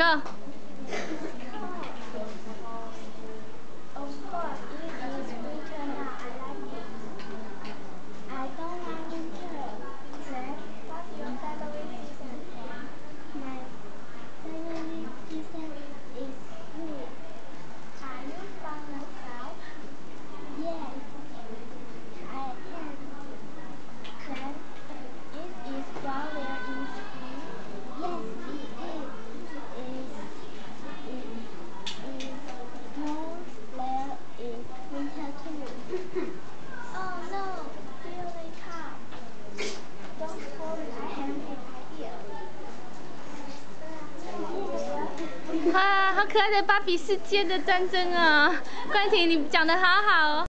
Go. 啊，好可爱的芭比世界的战争啊！冠廷，你讲的好好哦。